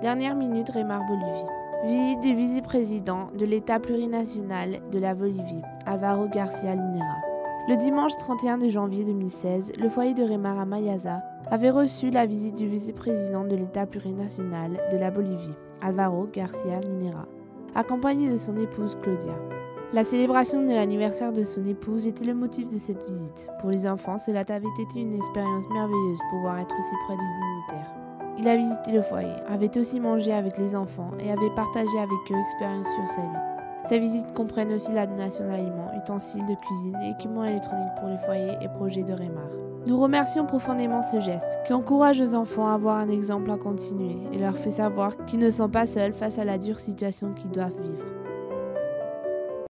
Dernière minute, Rémar Bolivie. Visite du vice-président de l'État plurinational de la Bolivie, Alvaro Garcia Linera. Le dimanche 31 janvier 2016, le foyer de Rémar à Mayaza avait reçu la visite du vice-président de l'État plurinational de la Bolivie, Alvaro Garcia Linera, accompagné de son épouse Claudia. La célébration de l'anniversaire de son épouse était le motif de cette visite. Pour les enfants, cela avait été une expérience merveilleuse pouvoir être aussi près du dignitaire. Il a visité le foyer, avait aussi mangé avec les enfants et avait partagé avec eux expériences sur sa vie. Ces visites comprennent aussi la donation d'aliments, ustensiles de cuisine et équipements électroniques pour les foyers et projets de Rémar. Nous remercions profondément ce geste qui encourage aux enfants à avoir un exemple à continuer et leur fait savoir qu'ils ne sont pas seuls face à la dure situation qu'ils doivent vivre.